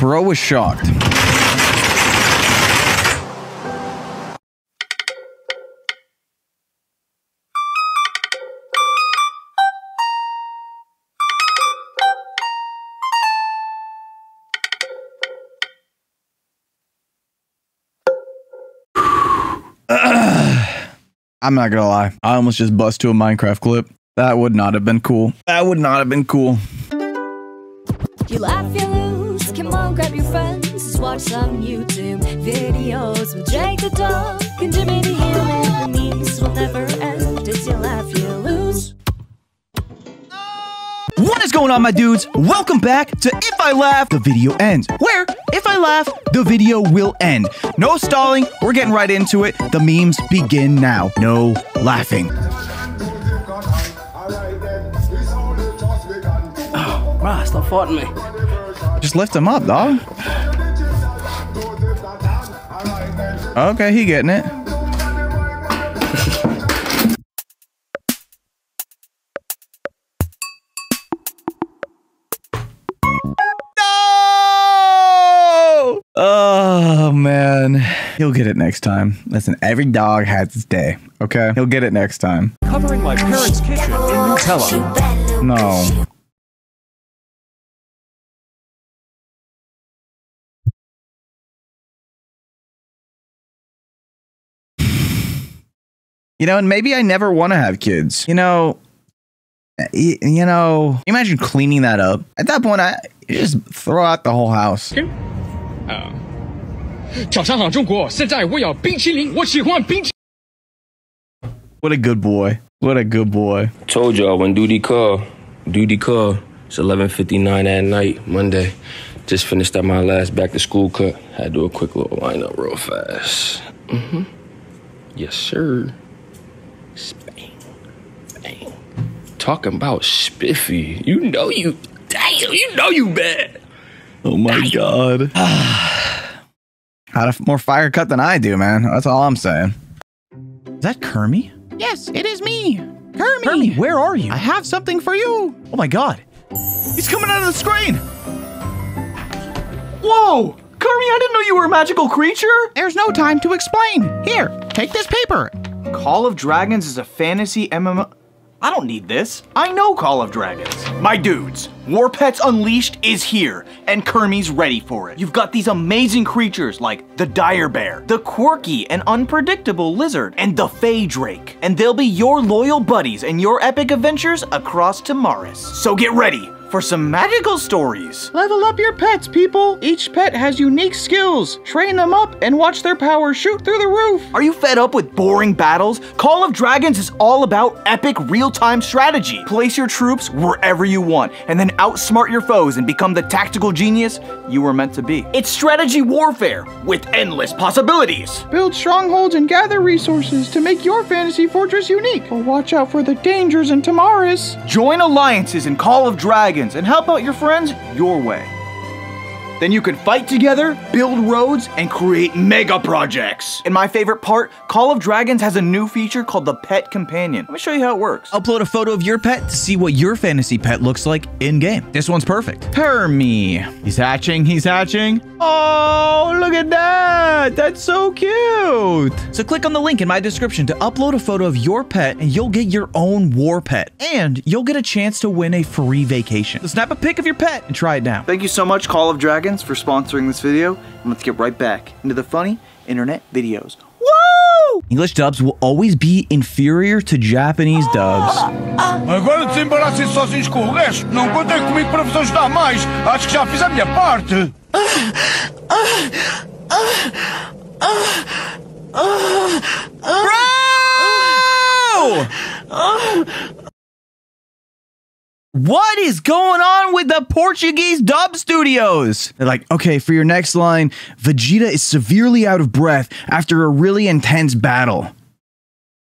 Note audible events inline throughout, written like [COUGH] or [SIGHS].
Bro was shocked. [SIGHS] I'm not gonna lie. I almost just bust to a Minecraft clip. That would not have been cool. That would not have been cool. You laugh, some YouTube videos with Jake the dog and Jimmy the human. The memes will never end. It's you laugh, you lose. What is going on, my dudes? Welcome back to If I Laugh, the video ends. Where, if I laugh, the video will end. No stalling, we're getting right into it. The memes begin now. No laughing. Oh, Bruh, stop fighting me. Just lift him up, dog. Okay, he getting it. No! Oh man, he'll get it next time. Listen, every dog has its day. Okay, he'll get it next time. covering my parents' kitchen in Nutella. No. You know, and maybe I never want to have kids. You know, y- you know, imagine cleaning that up. At that point, I you just throw out the whole house. 早上好，中国！现在我要冰淇淋，我喜欢冰淇。 What a good boy. What a good boy. Told y'all when duty call, duty call. It's 11:59 at night, Monday. Just finished up my last back to school cut. Had to do a quick little lineup real fast. Mm-hmm. Yes, sir. Talking about spiffy. You know you. Damn, you know you bad. Oh my god. [SIGHS] Had a more fire cut than I do, man. That's all I'm saying. Is that Kermie? Yes, it is me. Kermie. Kermie, where are you? I have something for you. Oh my god. He's coming out of the screen. Whoa! Kermie, I didn't know you were a magical creature! There's no time to explain. Here, take this paper. Call of Dragons is a fantasy MMO. I don't need this. I know Call of Dragons. My dudes, War Pets Unleashed is here, and Kermie's ready for it. You've got these amazing creatures like the Dire Bear, the quirky and unpredictable Lizard, and the Fey Drake. And they'll be your loyal buddies in your epic adventures across Tamaris. So get ready for some magical stories. Level up your pets, people. Each pet has unique skills. Train them up and watch their power shoot through the roof. Are you fed up with boring battles? Call of Dragons is all about epic real-time strategy. Place your troops wherever you want and then outsmart your foes and become the tactical genius you were meant to be. It's strategy warfare with endless possibilities. Build strongholds and gather resources to make your fantasy fortress unique. But watch out for the dangers in Tamaris. Join alliances in Call of Dragons and help out your friends your way. Then you can fight together, build roads, and create mega projects. And my favorite part, Call of Dragons has a new feature called the Pet Companion. Let me show you how it works. Upload a photo of your pet to see what your fantasy pet looks like in game. This one's perfect. Hermie. He's hatching. He's hatching. Oh, look at that. That's so cute. So click on the link in my description to upload a photo of your pet and you'll get your own war pet. And you'll get a chance to win a free vacation. So snap a pic of your pet and try it now. Thank you so much, Call of Dragons, for sponsoring this video. And let's get right back into the funny internet videos. Woo! English dubs will always be inferior to Japanese dubs. Agora desembaraçem sozinhos com o resto. Não contem comigo para vos ajudar mais. Acho que já fiz a minha parte. Bro! What is going on with the Portuguese dub studios? They're like, okay, for your next line, Vegeta is severely out of breath after a really intense battle.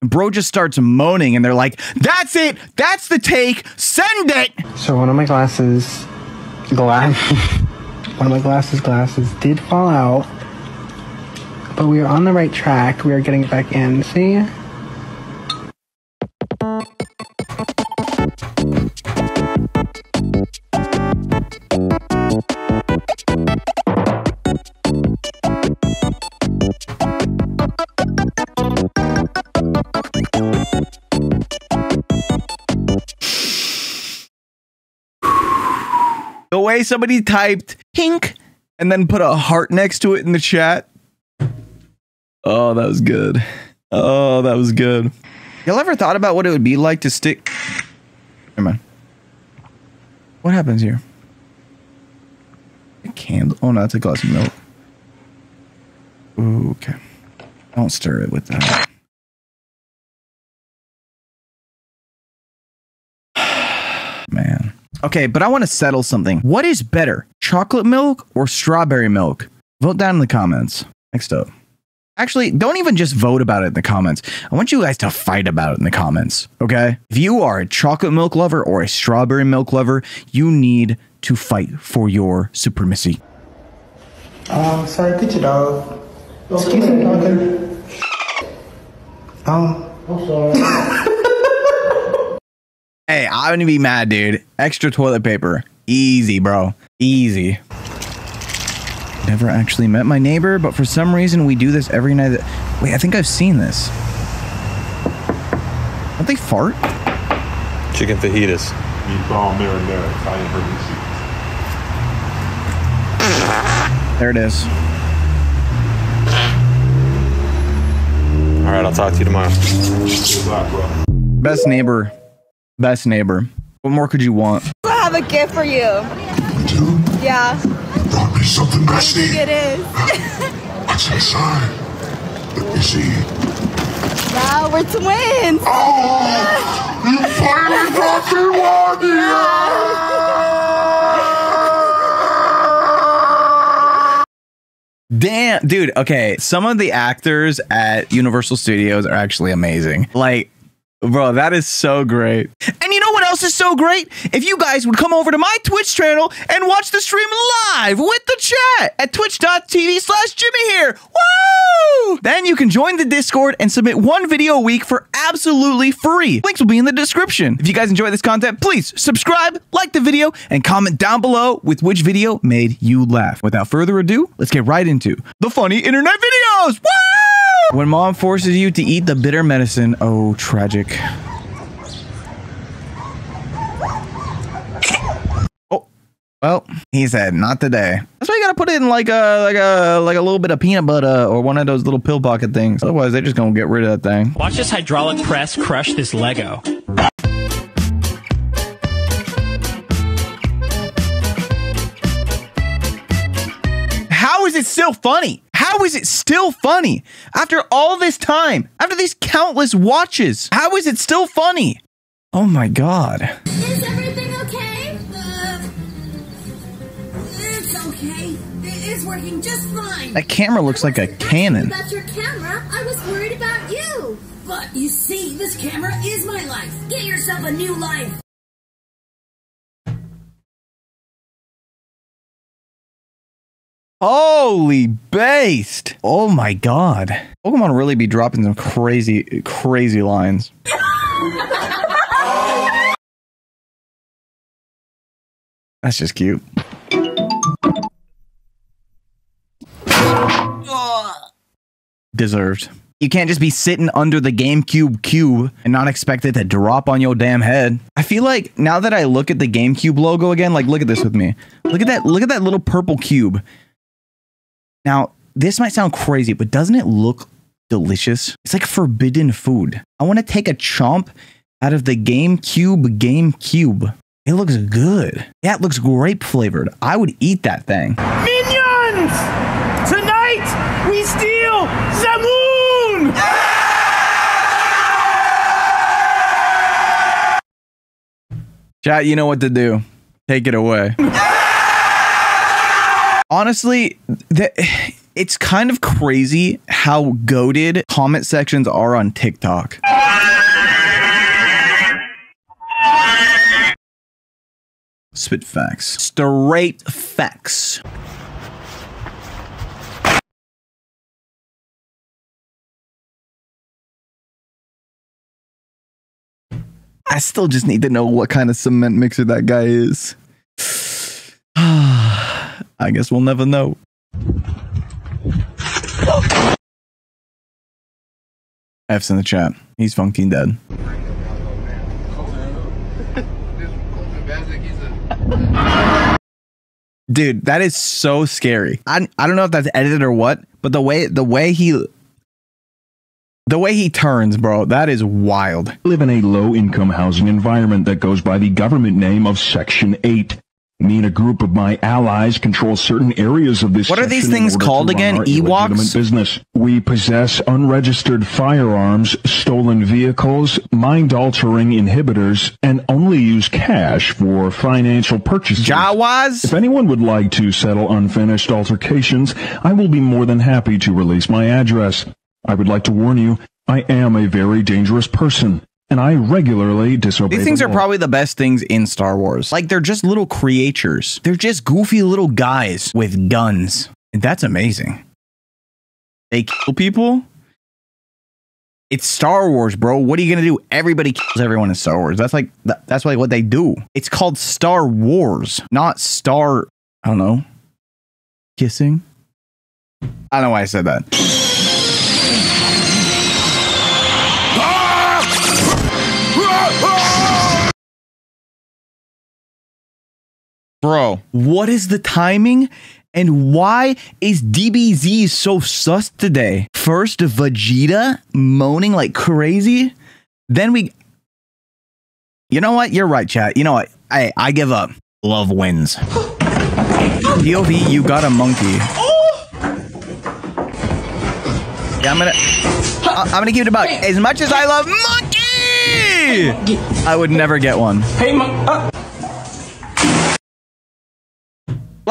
And Bro just starts moaning, and they're like, that's it, that's the take, send it! So one of my glasses, glass, [LAUGHS] one of my glasses glasses did fall out, but we are on the right track. We are getting it back in. See? Way somebody typed pink and then put a heart next to it in the chat. Oh, that was good. Oh, that was good. Y'all ever thought about what it would be like to stick? Never mind. What happens here? A candle. Oh no, that's a glass of milk. Ooh, okay. Don't stir it with that. Man. Okay, but I want to settle something. What is better, chocolate milk or strawberry milk? Vote down in the comments. Next up. Actually, don't even just vote about it in the comments. I want you guys to fight about it in the comments, okay? If you are a chocolate milk lover or a strawberry milk lover, you need to fight for your supremacy. Um, sorry, get your dog. Excuse me, dog. Um, I'm sorry. [LAUGHS] Hey, I wouldn't be mad, dude. Extra toilet paper. Easy, bro. Easy. Never actually met my neighbor, but for some reason we do this every night. That- Wait, I think I've seen this. Don't they fart? Chicken fajitas. Meatball marinara, Italian herb and There it is. All right, I'll talk to you tomorrow. Good luck, bro. Best neighbor. Best neighbor. What more could you want? I have a gift for you. Yeah. Brought me something I think it is. [LAUGHS] What's inside? Let me see. Wow, we're twins. Oh, you finally brought me Damn, dude. Okay, some of the actors at Universal Studios are actually amazing. Like, bro, that is so great. And you know what else is so great? If you guys would come over to my Twitch channel and watch the stream live with the chat at twitch.tv slash Jimmy here. Woo! Then you can join the Discord and submit one video a week for absolutely free. Links will be in the description. If you guys enjoy this content, please subscribe, like the video, and comment down below with which video made you laugh. Without further ado, let's get right into the funny internet videos. Woo! When mom forces you to eat the bitter medicine, oh, tragic. Oh, well, he said not today. That's why you gotta put it in like a like a like a little bit of peanut butter or one of those little pill pocket things. Otherwise, they're just gonna get rid of that thing. Watch this hydraulic press crush this Lego. How is it still funny? How is it still funny after all this time? After these countless watches? How is it still funny? Oh my god. Is everything okay? Uh, it's okay. It is working just fine. That camera looks like a cannon. About your camera, I was worried about you. But you see, this camera is my life. Get yourself a new life. Holy based. Oh my god. Pokemon really be dropping some crazy, crazy lines. That's just cute. Deserved. You can't just be sitting under the GameCube cube and not expect it to drop on your damn head. I feel like now that I look at the GameCube logo again, like look at this with me. Look at that, look at that little purple cube. Now, this might sound crazy, but doesn't it look delicious? It's like forbidden food. I want to take a chomp out of the GameCube GameCube. It looks good. Yeah, it looks grape flavored. I would eat that thing. Minions! Tonight, we steal the moon! Chat, you know what to do. Take it away. [LAUGHS] Honestly, it's kind of crazy how goaded comment sections are on TikTok. Spit facts. Straight facts. I still just need to know what kind of cement mixer that guy is. I guess we'll never know. F's in the chat. He's funky dead. Dude, that is so scary. I I don't know if that's edited or what, but the way the way he the way he turns, bro, that is wild. live in a low-income housing environment that goes by the government name of Section 8. Me and a group of my allies control certain areas of this What are these things called again? Ewoks? business. We possess unregistered firearms, stolen vehicles, mind-altering inhibitors, and only use cash for financial purchases. Jawas? If anyone would like to settle unfinished altercations, I will be more than happy to release my address. I would like to warn you, I am a very dangerous person, and I regularly disobey These things the are probably the best things in Star Wars. Like they're just little creatures. They're just goofy little guys with guns. That's amazing. They kill people. It's Star Wars, bro. What are you gonna do? Everybody kills everyone in Star Wars. That's like that, that's like what they do. It's called Star Wars, not Star. I don't know. Kissing. I don't know why I said that. Bro, what is the timing? And why is DBZ so sus today? First, Vegeta moaning like crazy. Then we. You know what? You're right, chat. You know what? I, I give up. Love wins. POV, you got a monkey. Yeah, I'm gonna. I- I'm gonna keep it about as much as I love monkey. I would never get one. Hey, mon- uh,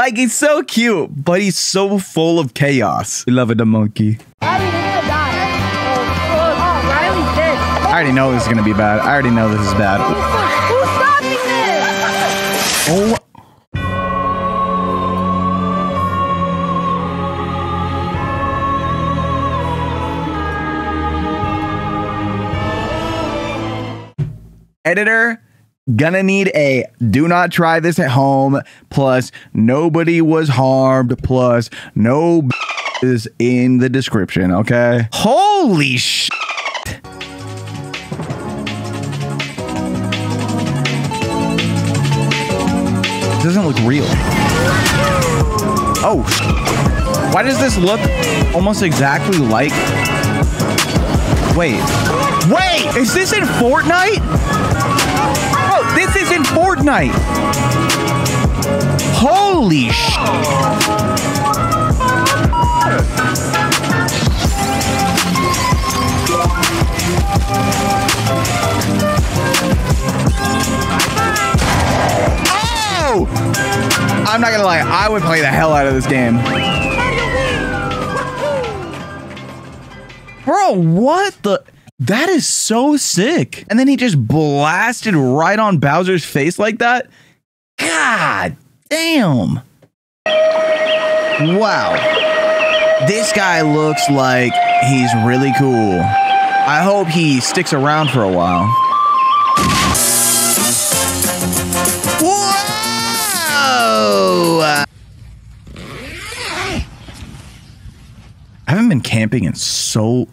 Like he's so cute, but he's so full of chaos. We love it, the monkey. I already know this is gonna be bad. I already know this is bad. Who's stopping Oh. Editor, gonna need a do not try this at home plus nobody was harmed plus no b- is in the description okay? Holy sh. Doesn't look real. Oh why does this look almost exactly like? Wait. Wait is this in fortnite Fortnite. Holy sh! Oh! I'm not gonna lie, I would play the hell out of this game. Bro, what the? That is so sick. And then he just blasted right on Bowser's face like that. God damn. Wow. This guy looks like he's really cool. I hope he sticks around for a while. Whoa! I haven't been camping in so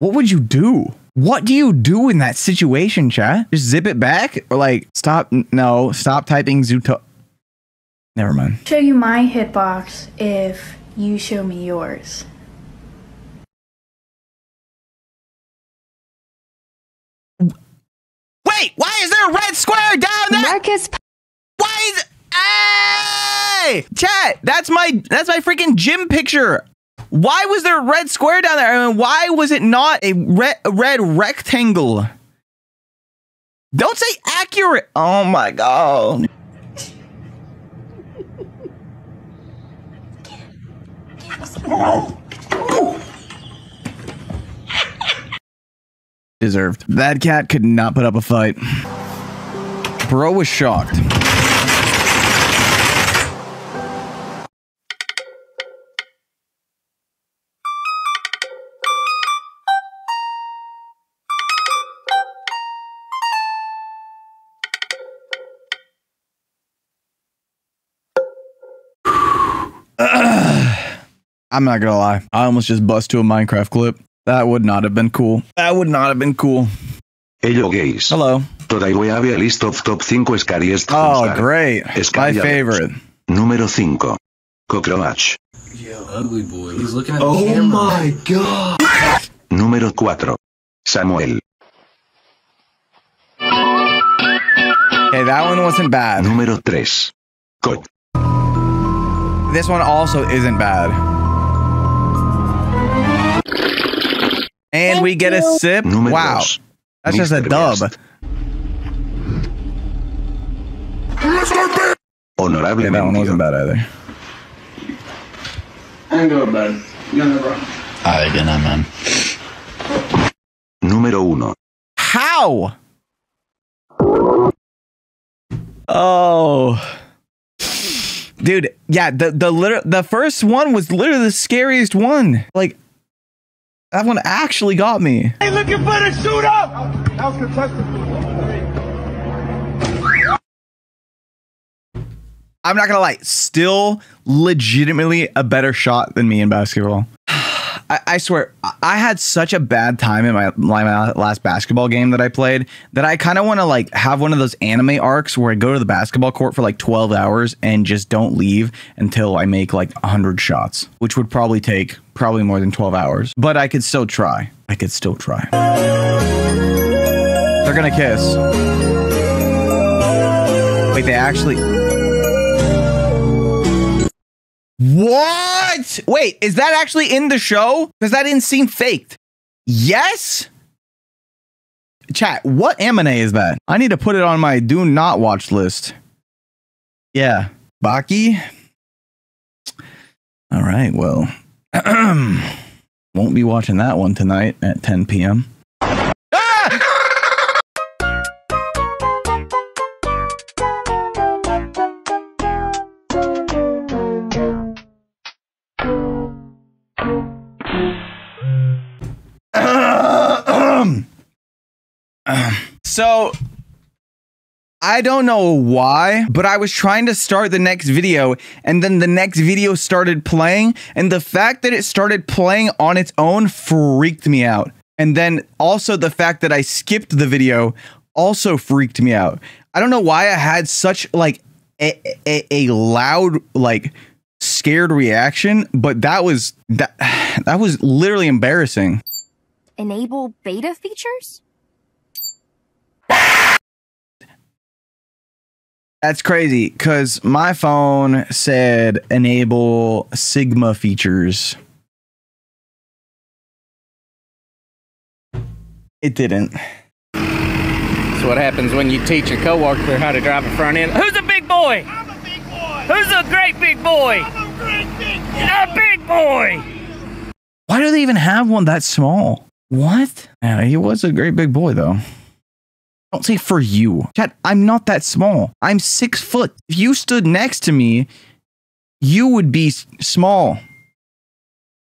What would you do? What do you do in that situation, chat? Just zip it back or like stop? No, stop typing Zuto. Never mind. show you my hitbox if you show me yours. Wait, why is there a red square down there? Marcus. Why is? Hey, chat. That's my that's my freaking gym picture. Why was there a red square down there? I mean, why was it not a red a red rectangle? Don't say accurate. Oh my god. Deserved. That cat could not put up a fight. Bro was shocked. I'm not gonna lie. I almost just bust to a Minecraft clip. That would not have been cool. That would not have been cool. Hello gays. Hello. Today we have a list of top 5 scariest Oh, things. great. My Scary favorite. Número 5. Cockroach. Ugly boy. He's looking at Oh the camera. my god. Número 4. Samuel. Okay, that one wasn't bad. Número 3. Cot. This one also isn't bad. And we get a sip. Número wow. dos. That's just a dub. Beast. Honorable. Okay, that one wasn't bad either. I'm good, man. No, bro. Ay, que nada, man. Número 1. How? Oh. Dude, yeah, the the liter- the first one was literally the scariest one. Like that one actually got me. Hey, looking for the shooter! That was contested. I'm not gonna lie, still legitimately a better shot than me in basketball. I, I swear, I- had such a bad time in my, my last basketball game that I played that I kind of want to like have one of those anime arcs where I go to the basketball court for like 12 hours and just don't leave until I make like 100 shots, which would probably take probably more than 12 hours. But I could still try. I could still try. They're gonna kiss. Wait, they actually. What? Wait, is that actually in the show? Because that didn't seem faked. Yes? Chat, what anime is that? I need to put it on my do not watch list. Yeah. Baki? All right, well. [CLEARS THROAT] Won't be watching that one tonight at 10 p.m. so I don't know why, but I was trying to start the next video and then the next video started playing and the fact that it started playing on its own freaked me out. And then also the fact that I skipped the video also freaked me out. I don't know why I had such like a, a, a loud like scared reaction, but that was that [SIGHS] that was literally embarrassing. Enable beta features? That's crazy because my phone said enable Sigma features. It didn't. That's what happens when you teach a coworker how to drive a front end. Who's a big boy? I'm a big boy. Who's a great big boy? I'm a great big boy. A big boy. Why do they even have one that small? What? Yeah, he was a great big boy though. Don't say for you. Chat, I'm not that small. I'm six foot. If you stood next to me, you would be small.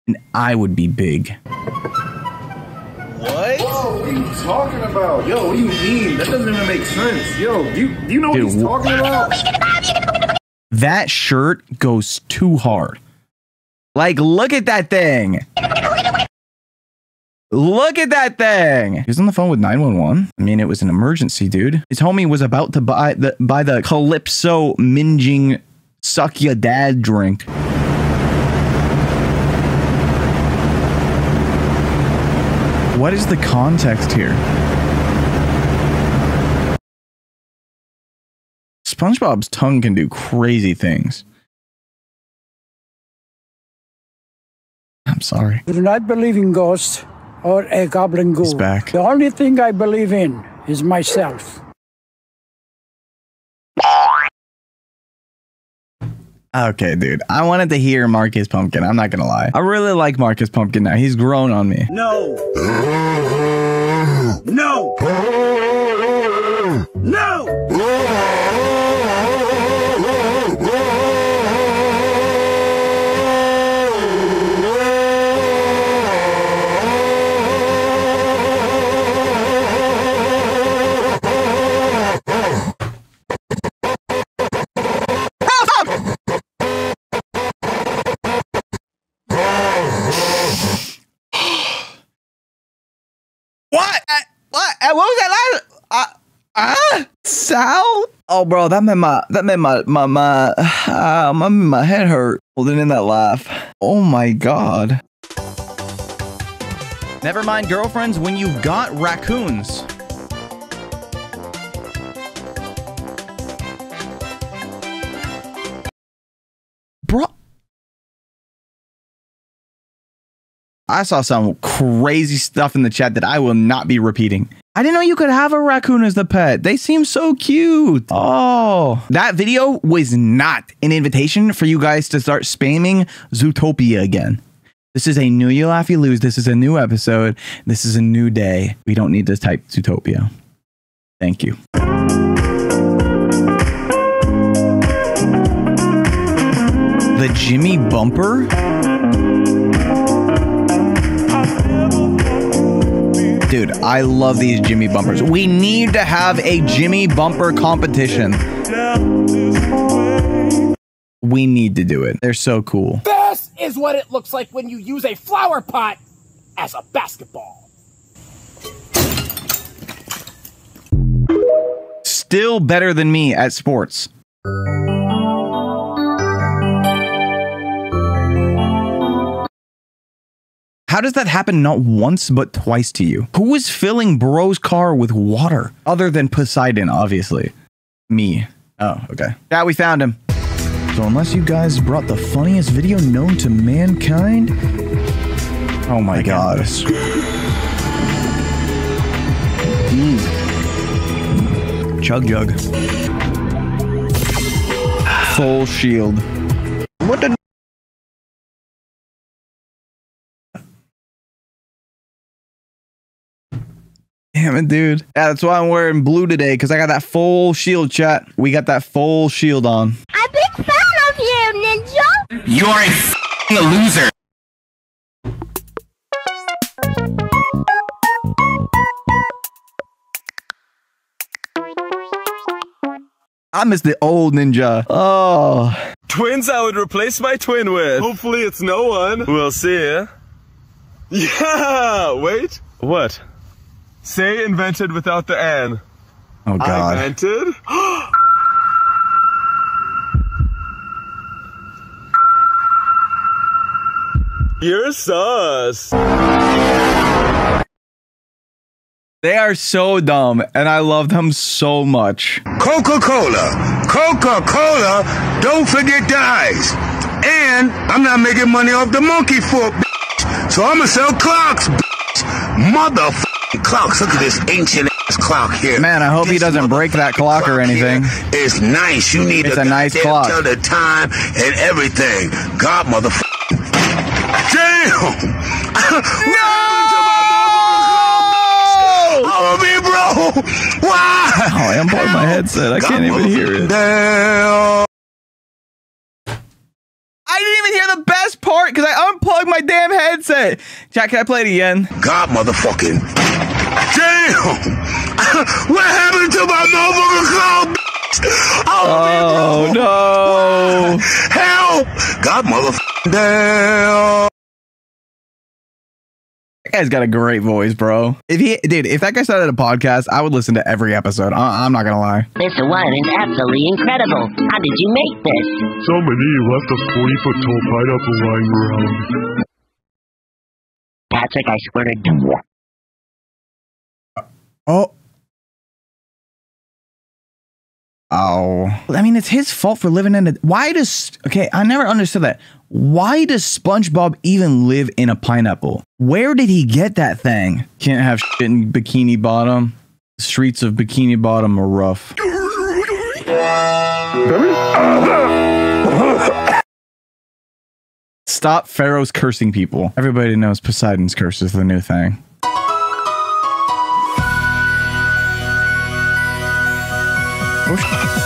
And I would be big. What? Whoa, what are you talking about? Yo, what do you mean? That doesn't even make sense. Yo, do you, do you know what Dude, he's talking about? That shirt goes too hard. Like, look at that thing. Look at that thing. He was on the phone with 911. I mean, it was an emergency, dude. His homie was about to buy the buy the Calypso minging suck your dad drink. What is the context here? SpongeBob's tongue can do crazy things. I'm sorry. I do not believe in ghosts or a goblin ghoul. back. The only thing I believe in is myself. Okay, dude. I wanted to hear Marcus Pumpkin. I'm not gonna lie. I really like Marcus Pumpkin now. He's grown on me. No. No. No. Ah, Sal. Oh, bro, that made my that made my my my uh, my, my head hurt holding in that laugh. Oh my god. Never mind girlfriends when you've got raccoons. I saw some crazy stuff in the chat that I will not be repeating. I didn't know you could have a raccoon as the pet. They seem so cute. Oh, that video was not an invitation for you guys to start spamming Zootopia again. This is a new You Laugh You Lose. This is a new episode. This is a new day. We don't need to type Zootopia. Thank you. The Jimmy Bumper? Dude, I love these Jimmy Bumpers. We need to have a Jimmy Bumper competition. We need to do it. They're so cool. This is what it looks like when you use a flower pot as a basketball. Still better than me at sports. How does that happen not once but twice to you? Who is filling bro's car with water? Other than Poseidon, obviously. Me. Oh, okay. Yeah, we found him. So unless you guys brought the funniest video known to mankind, oh my god. [LAUGHS] Mm. Chug jug. Full shield. Damn it, dude. Yeah, that's why I'm wearing blue today, because I got that full shield chat. We got that full shield on. I'm a big fan of you, Ninja! You're a f***ing loser. I miss the old ninja. Oh. Twins I would replace my twin with. Hopefully it's no one. We'll see. Yeah! Wait. What? Say invented without the N. Oh god. I invented? [GASPS] You're sus. They are so dumb, and I love them so much. Coca-Cola. Coca-Cola. Don't forget the ice. And I'm not making money off the monkey foot. So I'ma sell clocks, bitch. Motherfucking clocks. Look at this ancient ass clock here. Man, I hope he doesn't break that clock or anything. It's nice. You need It's to a nice clock. tell the time and everything. God, motherfucking. Damn. [LAUGHS] no! Me, bro. Why? Oh, I unplugged my headset. I can't even hear it. Damn. I didn't even hear the best part because I unplugged my damn headset. Jack, can I play it again? God, motherfucking. Damn. [LAUGHS] what happened to my motherfucking cloud? Oh, no. Help. God, motherfucking. Damn. That guy's got a great voice, bro. If he, dude, if that guy started a podcast, I would listen to every episode. I, I'm not gonna lie. This one is absolutely incredible. How did you make this? Somebody left a 40 foot tall pineapple lying around. Patrick, I squirted. Oh. Oh. I mean, it's his fault for living in a. Why does. Okay, I never understood that. Why does SpongeBob even live in a pineapple? Where did he get that thing? Can't have shit in Bikini Bottom. The streets of Bikini Bottom are rough. Stop Pharaoh's cursing people. Everybody knows Poseidon's curse is the new thing. Oh, sh-